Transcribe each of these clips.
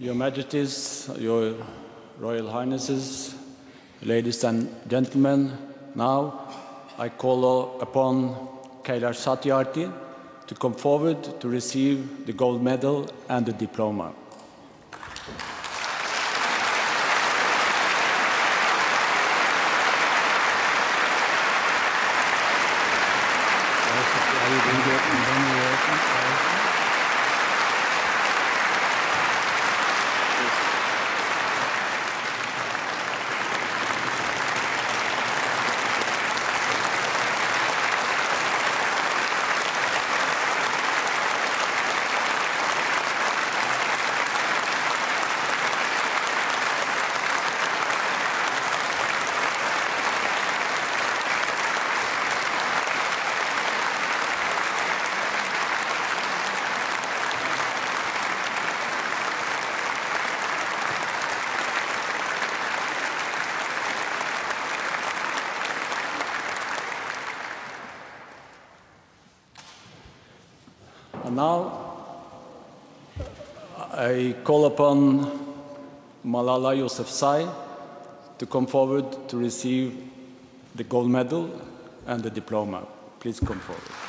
Your Majesties, Your Royal Highnesses, ladies and gentlemen, now I call upon Kailash Satyarthi to come forward to receive the gold medal and the diploma. And now I call upon Malala Yousafzai to come forward to receive the gold medal and the diploma. Please come forward.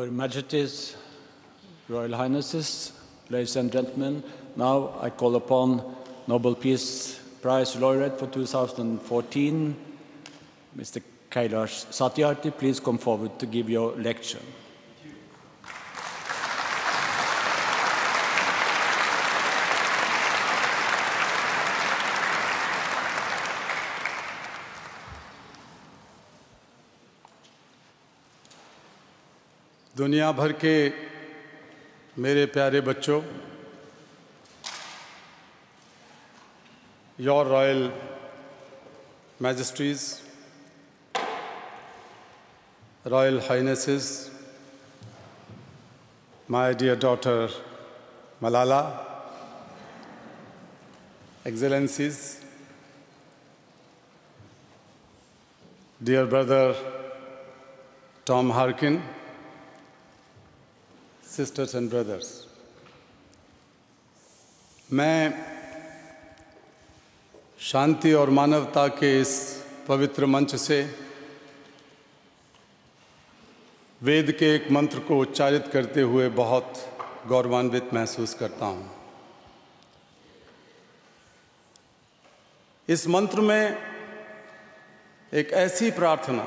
Your Majesties, Royal Highnesses, ladies and gentlemen, now I call upon Nobel Peace Prize laureate for 2014, Mr. Kailash Satyarthi. Please come forward to give your lecture. दुनिया भर के मेरे प्यारे बच्चों your royal majesties royal highnesses my dear daughter Malala excellencies dear brother Tom Harkin sisters and brothers. मैं शांति और मानवता के इस पवित्र मंच से वेद के एक मंत्र को उच्चारित करते हुए बहुत गौरवान्वित महसूस करता हूँ। इस मंत्र में एक ऐसी प्रार्थना,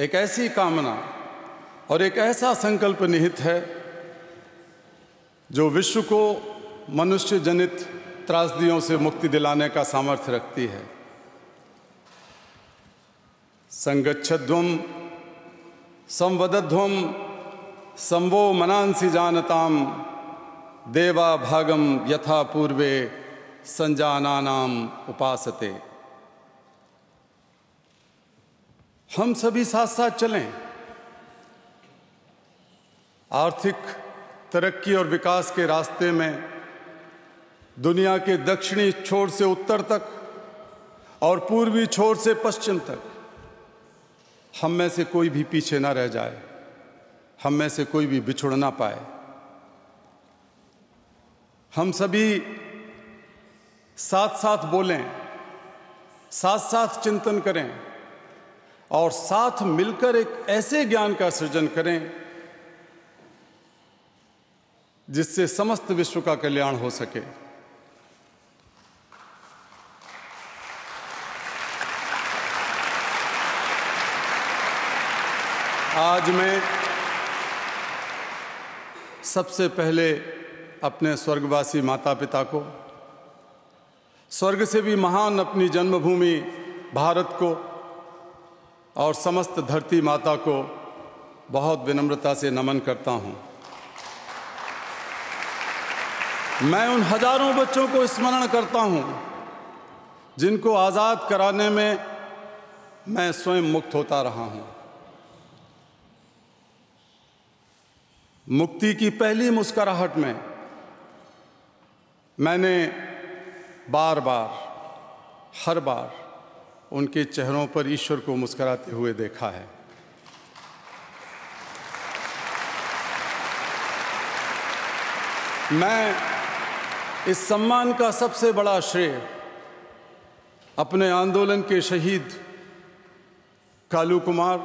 एक ऐसी कामना और एक ऐसा संकल्प निहित है जो विश्व को मनुष्य जनित त्रासदियों से मुक्ति दिलाने का सामर्थ्य रखती है। संगच्छध्वम संवदध्वम संवो मनांसी जानताम देवा भागम यथा पूर्वे संजानानाम उपासते। हम सभी साथ साथ चलें। आर्थिक तरक्की और विकास के रास्ते में दुनिया के दक्षिणी छोर से उत्तर तक और पूर्वी छोर से पश्चिम तक हम में से कोई भी पीछे ना रह जाए, हम में से कोई भी बिछुड़ ना पाए। हम सभी साथ साथ बोलें साथ साथ चिंतन करें और साथ मिलकर एक ऐसे ज्ञान का सृजन करें जिससे समस्त विश्व का कल्याण हो सके। आज मैं सबसे पहले अपने स्वर्गवासी माता पिता को, स्वर्ग से भी महान अपनी जन्मभूमि, भारत को और समस्त धरती माता को बहुत विनम्रता से नमन करता हूँ। मैं उन हज़ारों बच्चों को स्मरण करता हूँ, जिनको आज़ाद कराने में मैं स्वयं मुक्त होता रहा हूँ। मुक्ति की पहली मुस्कुराहट में मैंने बार बार, हर बार उनके चेहरों पर ईश्वर को मुस्कुराते हुए देखा है। मैं इस सम्मान का सबसे बड़ा श्रेय अपने आंदोलन के शहीद कालू कुमार,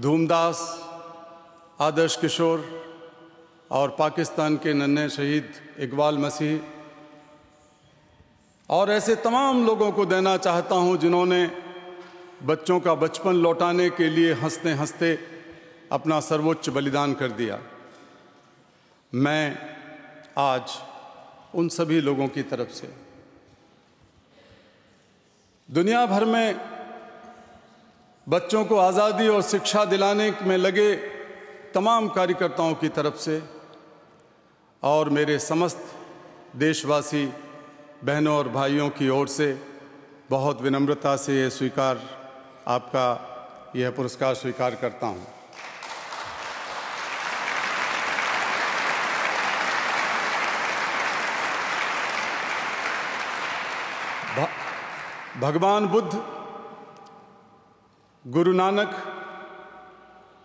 धूमदास, आदर्श किशोर और पाकिस्तान के नन्हे शहीद इकबाल मसीह और ऐसे तमाम लोगों को देना चाहता हूँ जिन्होंने बच्चों का बचपन लौटाने के लिए हँसते हँसते अपना सर्वोच्च बलिदान कर दिया। मैं आज उन सभी लोगों की तरफ़ से। दुनिया भर में बच्चों को आज़ादी और शिक्षा दिलाने में लगे तमाम कार्यकर्ताओं की तरफ़ से और मेरे समस्त देशवासी बहनों और भाइयों की ओर से बहुत विनम्रता से ये स्वीकार, आपका यह पुरस्कार स्वीकार करता हूँ। भगवान बुद्ध, गुरु नानक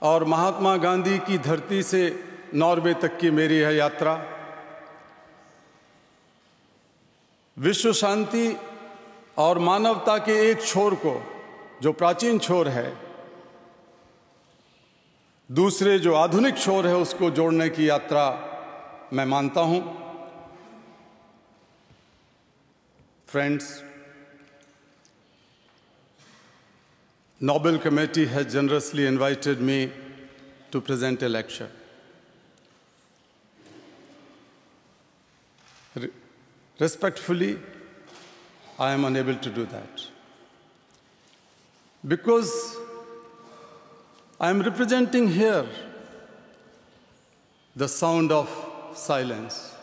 और महात्मा गांधी की धरती से नॉर्वे तक की मेरी यह यात्रा। विश्व शांति और मानवता के एक छोर को, जो प्राचीन छोर है, दूसरे जो आधुनिक छोर है, उसको जोड़ने की यात्रा मैं मानता हूँ। Friends Nobel Committee has generously invited me to present a lecture. Re- Respectfully, I am unable to do that. Because I am representing here the sound of silence,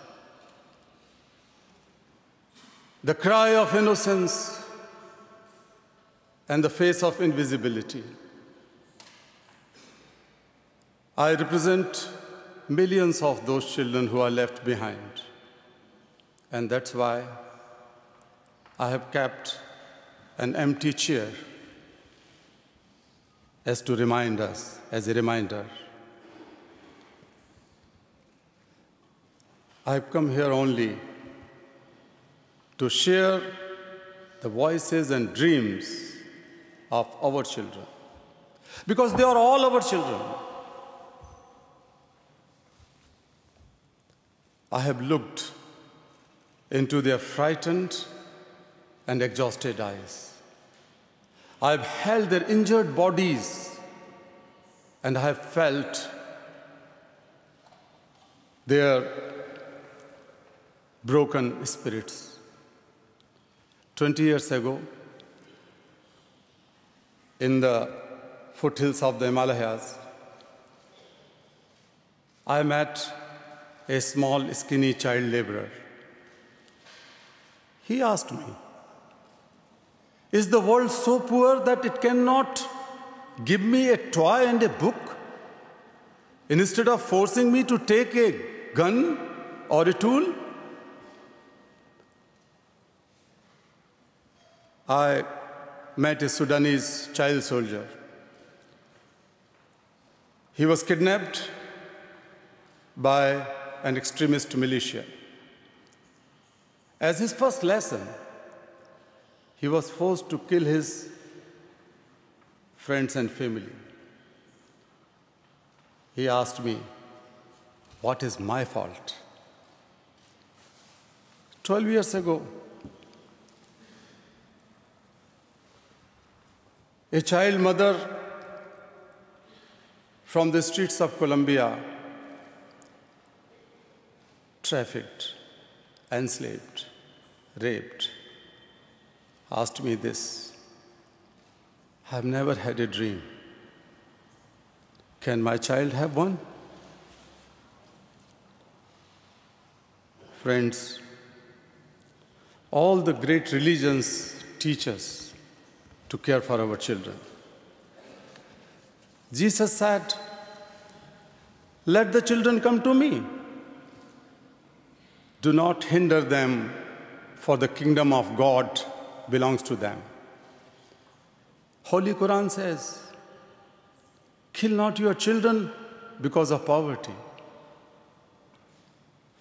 the cry of innocence and the face of invisibility. I represent millions of those children who are left behind. And that's why I have kept an empty chair as to remind us, as a reminder. I have come here only to share the voices and dreams of our children. Because they are all our children. I have looked into their frightened and exhausted eyes. I have held their injured bodies and I have felt their broken spirits. 20 years ago, in the foothills of the Himalayas, I met a small, skinny child laborer. He asked me, Is the world so poor that it cannot give me a toy and a book? Instead of forcing me to take a gun or a tool? I met a Sudanese child soldier. He was kidnapped by an extremist militia. As his first lesson, he was forced to kill his friends and family. He asked me, What is my fault? Twelve years ago, a child mother from the streets of Colombia, trafficked, enslaved, raped, asked me this I've never had a dream. Can my child have one? Friends, all the great religions teach us to care for our children. Jesus said, Let the children come to me. Do not hinder them, for the kingdom of God belongs to them. Holy Quran says, Kill not your children because of poverty.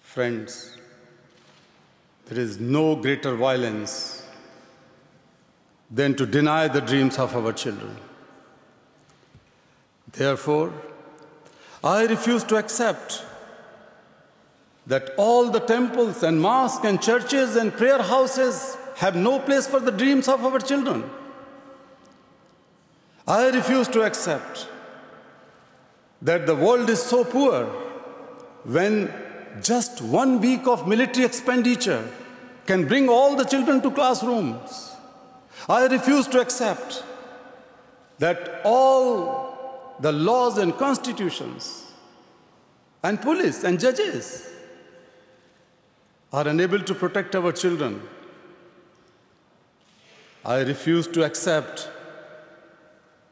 Friends, there is no greater violence than to deny the dreams of our children. Therefore, I refuse to accept that all the temples and mosques and churches and prayer houses have no place for the dreams of our children. I refuse to accept that the world is so poor when just one week of military expenditure can bring all the children to classrooms. I refuse to accept that all the laws and constitutions and police and judges are unable to protect our children. I refuse to accept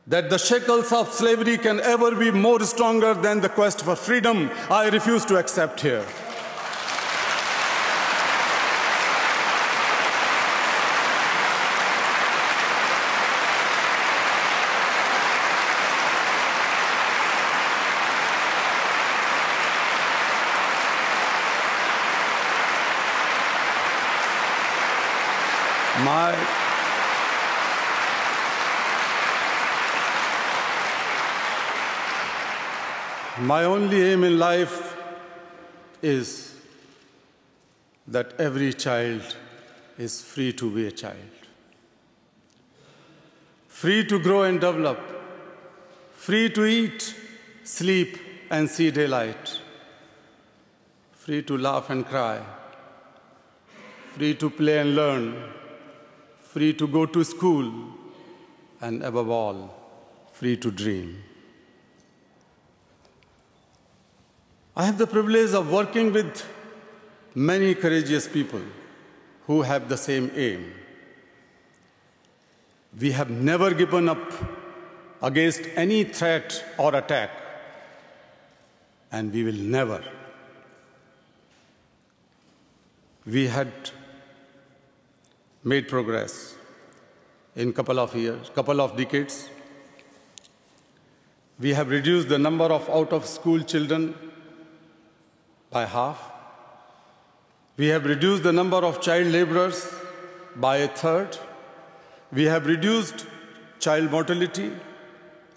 that the shackles of slavery can ever be more stronger than the quest for freedom. I refuse to accept here. My My only aim in life is that every child is free to be a child, free to grow and develop, free to eat, sleep, and see daylight, free to laugh and cry, free to play and learn, free to go to school, and above all, free to dream. I have the privilege of working with many courageous people who have the same aim. We have never given up against any threat or attack, and we will never. We had made progress in couple of years, couple of decades. We have reduced the number of out of school children by half. We have reduced the number of child laborers by a third. We have reduced child mortality,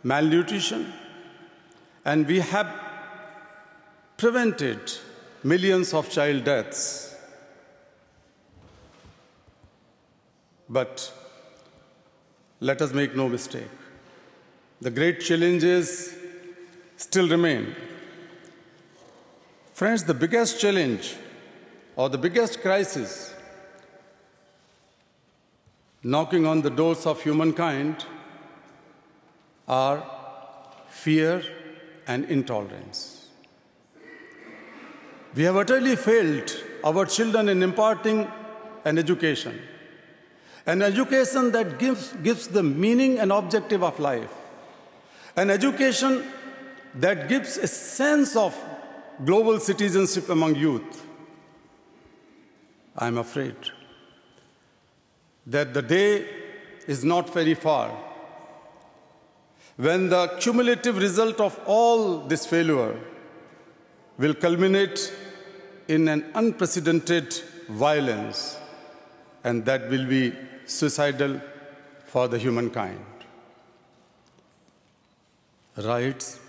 malnutrition, and we have prevented millions of child deaths. But let us make no mistake. The great challenges still remain. Friends, the biggest challenge or the biggest crisis knocking on the doors of humankind are fear and intolerance. We have utterly failed our children in imparting an education, an education that gives, gives the meaning and objective of life, an education that gives a sense of global citizenship among youth. I'm afraid that the day is not very far when the cumulative result of all this failure will culminate in an unprecedented violence, and that will be suicidal for the humankind. Rights,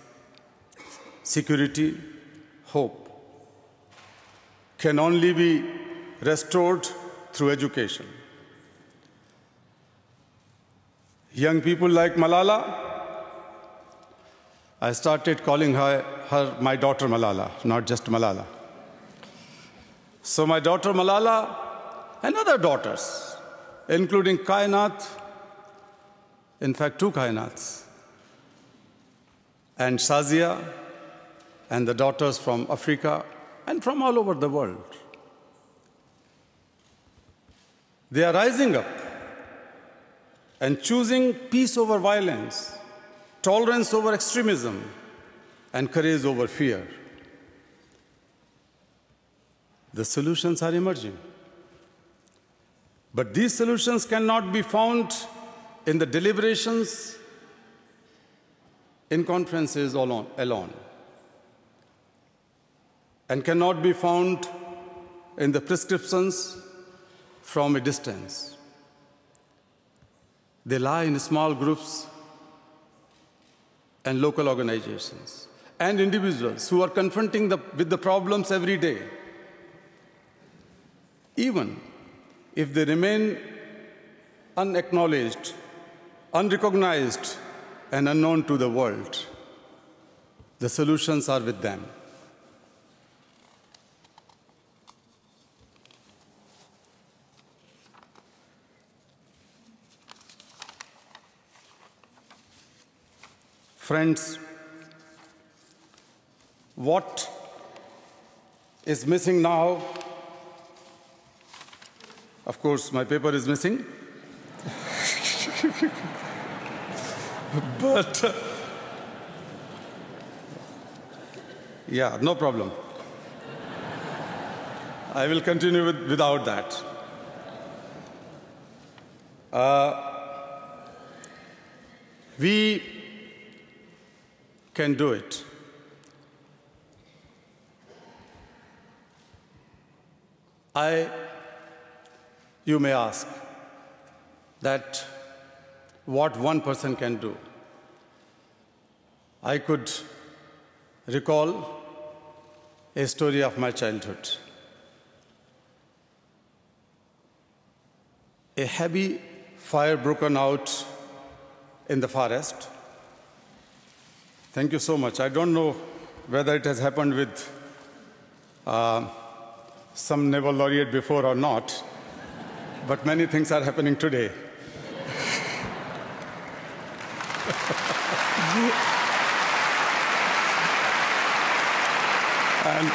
security, hope can only be restored through education. Young people like Malala, I started calling her, her my daughter Malala, not just Malala. So my daughter Malala and other daughters, including Kainat, in fact, two Kainats, and Shazia, and the daughters from Africa and from all over the world. They are rising up and choosing peace over violence, tolerance over extremism, and courage over fear. The solutions are emerging. But these solutions cannot be found in the deliberations, in conferences alone. And cannot be found in the prescriptions from a distance. They lie in small groups and local organizations and individuals who are confronting the, with the problems every day. Even if they remain unacknowledged, unrecognized, and unknown to the world, the solutions are with them. Friends, what is missing now? Of course, my paper is missing. but, uh, yeah, no problem. I will continue with, without that. Uh, we can do it. I, you may ask, that what one person can do. I could recall a story of my childhood. A heavy fire broken out in the forest. Thank you so much. I don't know whether it has happened with uh, some Nobel laureate before or not, but many things are happening today. and,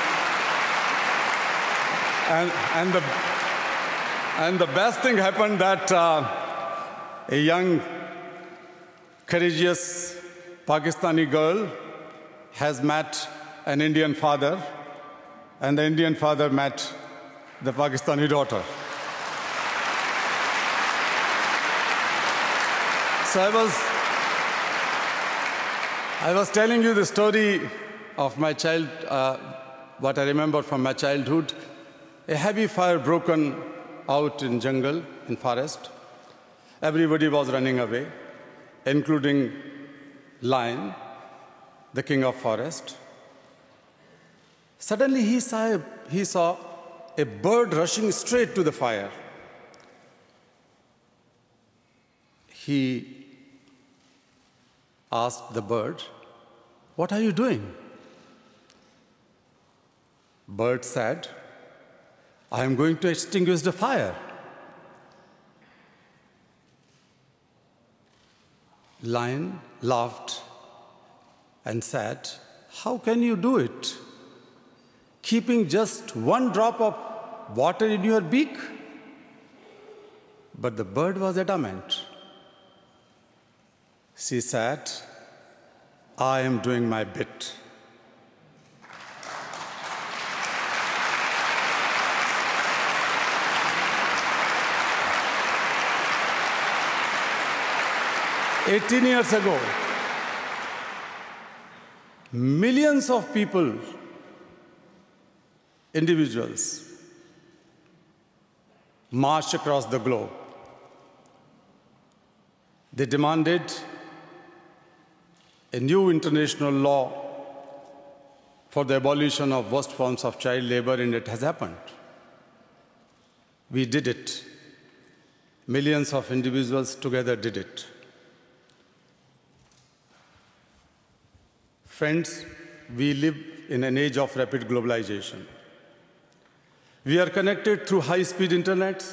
and, and, the, and the best thing happened that uh, a young, courageous Pakistani girl has met an Indian father, and the Indian father met the Pakistani daughter. So I was, I was telling you the story of my child, uh, what I remember from my childhood. A heavy fire broken out in jungle, in forest. Everybody was running away, including lion, the king of forest. Suddenly he saw, a, he saw a bird rushing straight to the fire. He asked the bird, What are you doing? Bird said, I am going to extinguish the fire. Lion laughed and said, How can you do it? Keeping just one drop of water in your beak? But the bird was adamant. She said, I am doing my bit. Eighteen years ago, millions of people, individuals, marched across the globe. They demanded a new international law for the abolition of worst forms of child labor, and it has happened. We did it. Millions of individuals together did it. Friends, we live in an age of rapid globalization. We are connected through high speed internet.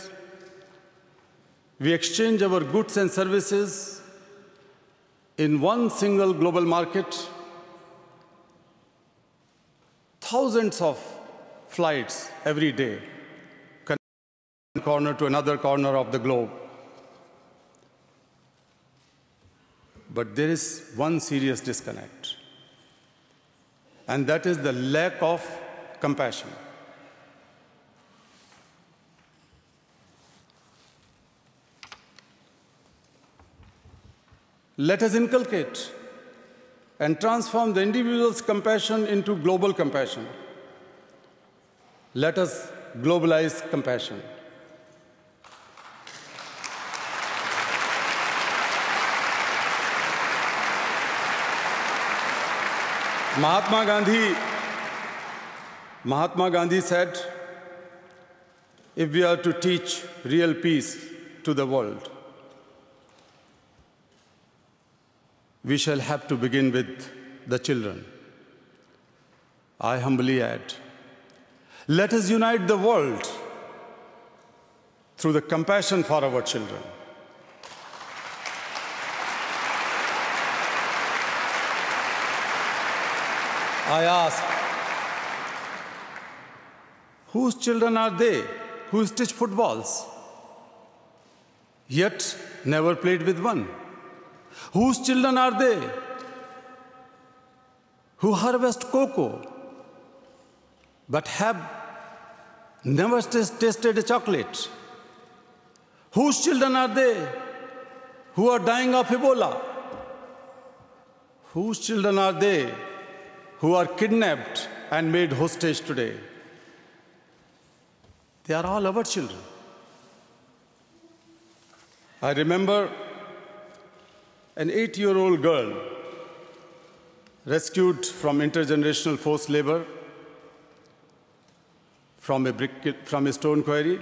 We exchange our goods and services in one single global market. Thousands of flights every day, connect one corner to another corner of the globe. But there is one serious disconnect and that is the lack of compassion. Let us inculcate and transform the individual's compassion into global compassion. Let us globalize compassion. Mahatma Gandhi, Mahatma Gandhi said, if we are to teach real peace to the world, we shall have to begin with the children. I humbly add, let us unite the world through the compassion for our children. I ask, whose children are they who stitch footballs, yet never played with one? Whose children are they who harvest cocoa, but have never tasted chocolate? Whose children are they who are dying of Ebola? Whose children are they who are kidnapped and made hostage today. They are all our children. I remember an eight year old girl rescued from intergenerational forced labor from a, brick, from a stone quarry.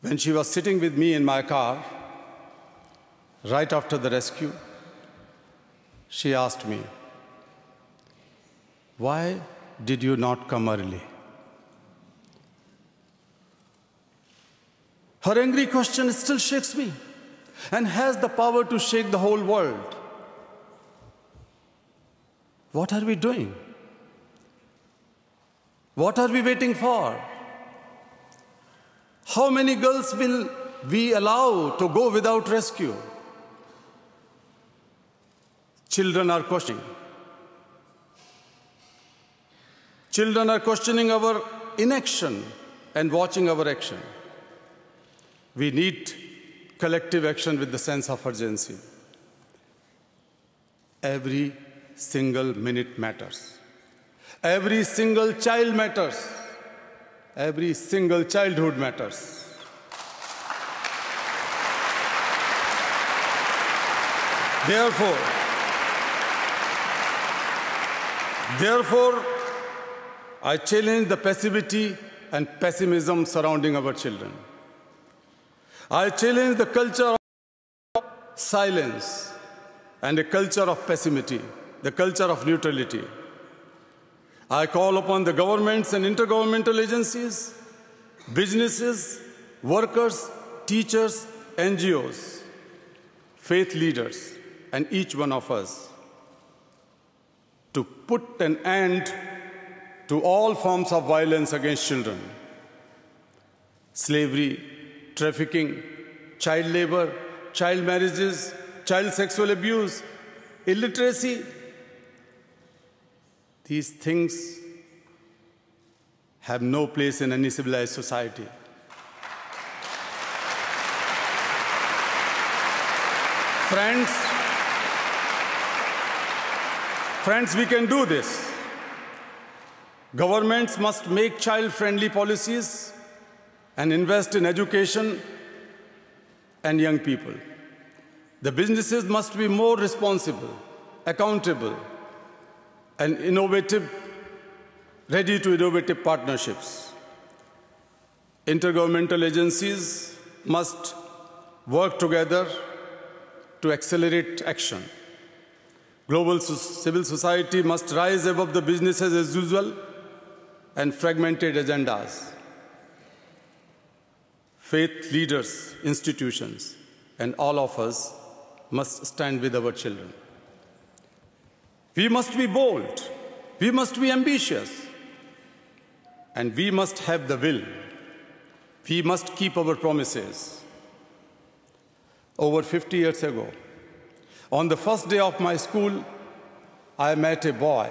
When she was sitting with me in my car, right after the rescue, she asked me, Why did you not come early? Her angry question still shakes me and has the power to shake the whole world. What are we doing? What are we waiting for? How many girls will we allow to go without rescue? Children are questioning. Children are questioning our inaction and watching our action. We need collective action with the sense of urgency. Every single minute matters. Every single child matters. Every single childhood matters. Therefore, therefore, I challenge the passivity and pessimism surrounding our children. I challenge the culture of silence and a culture of pessimism, the culture of neutrality. I call upon the governments and intergovernmental agencies, businesses, workers, teachers, NGOs, faith leaders, and each one of us to put an end to all forms of violence against children. Slavery, trafficking, child labor, child marriages, child sexual abuse, illiteracy. These things have no place in any civilized society. Friends, friends, we can do this. Governments must make child friendly policies and invest in education and young people. The businesses must be more responsible, accountable, and innovative, ready to innovative partnerships. Intergovernmental agencies must work together to accelerate action. Global civil society must rise above the businesses as usual and fragmented agendas. Faith leaders, institutions, and all of us must stand with our children. We must be bold, we must be ambitious, and we must have the will. We must keep our promises. Over 50 years ago, on the first day of my school, I met a boy,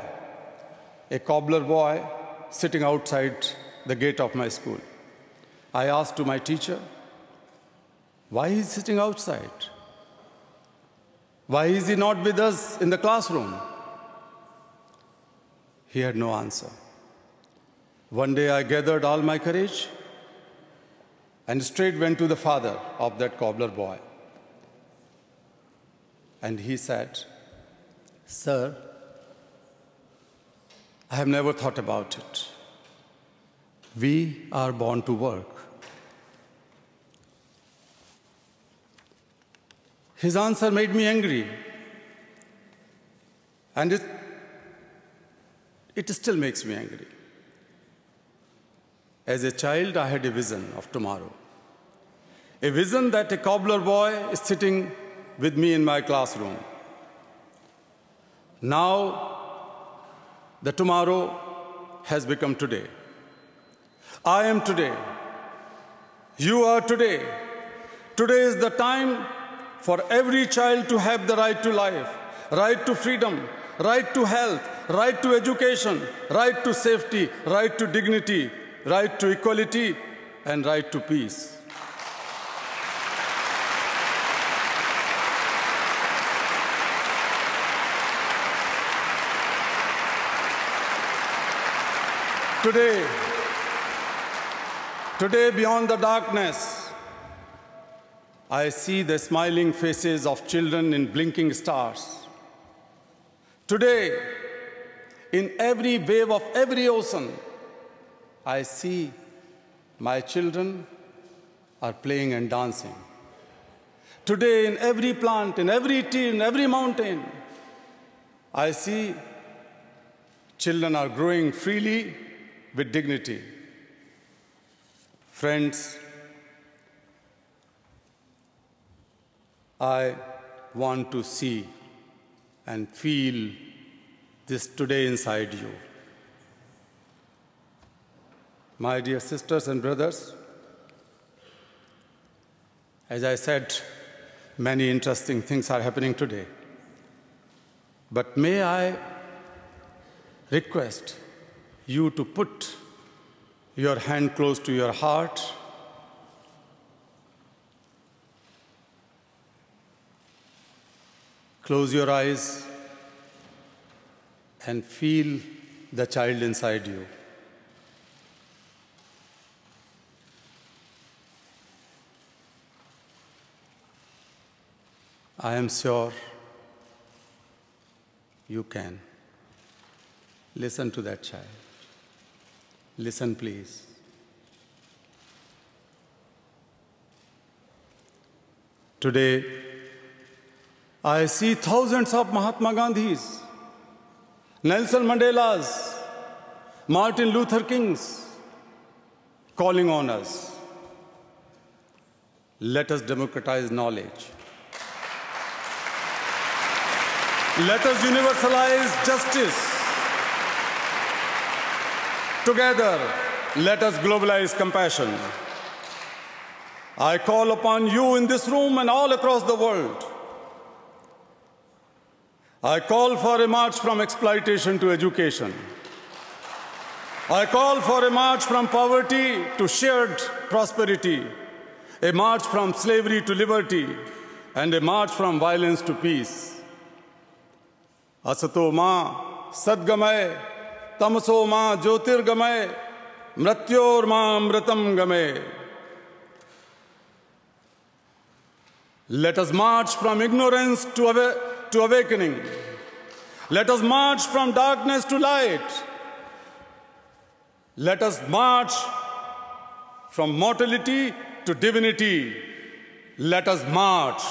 a cobbler boy, sitting outside the gate of my school. I asked to my teacher, why is he sitting outside? Why is he not with us in the classroom? He had no answer. One day I gathered all my courage and straight went to the father of that cobbler boy. And he said, Sir, I have never thought about it. We are born to work. His answer made me angry. And it, it still makes me angry. As a child, I had a vision of tomorrow. A vision that a cobbler boy is sitting with me in my classroom. Now, the tomorrow has become today. I am today. You are today. Today is the time for every child to have the right to life, right to freedom, right to health, right to education, right to safety, right to dignity, right to equality, and right to peace. Today, today beyond the darkness, I see the smiling faces of children in blinking stars. Today, in every wave of every ocean, I see my children are playing and dancing. Today, in every plant, in every tree, in every mountain, I see children are growing freely with dignity. Friends, I want to see and feel this today inside you. My dear sisters and brothers, as I said, many interesting things are happening today. But may I request you to put your hand close to your heart Close your eyes and feel the child inside you. I am sure you can. Listen to that child. Listen, please. Today, I see thousands of Mahatma Gandhis, Nelson Mandelas, Martin Luther Kings calling on us. Let us democratize knowledge. Let us universalize justice. Together, let us globalize compassion. I call upon you in this room and all across the world I call for a march from exploitation to education. I call for a march from poverty to shared prosperity, a march from slavery to liberty, and a march from violence to peace. Ma sadgamay, Let us march from ignorance to to awakening. Let us march from darkness to light. Let us march from mortality to divinity. Let us march.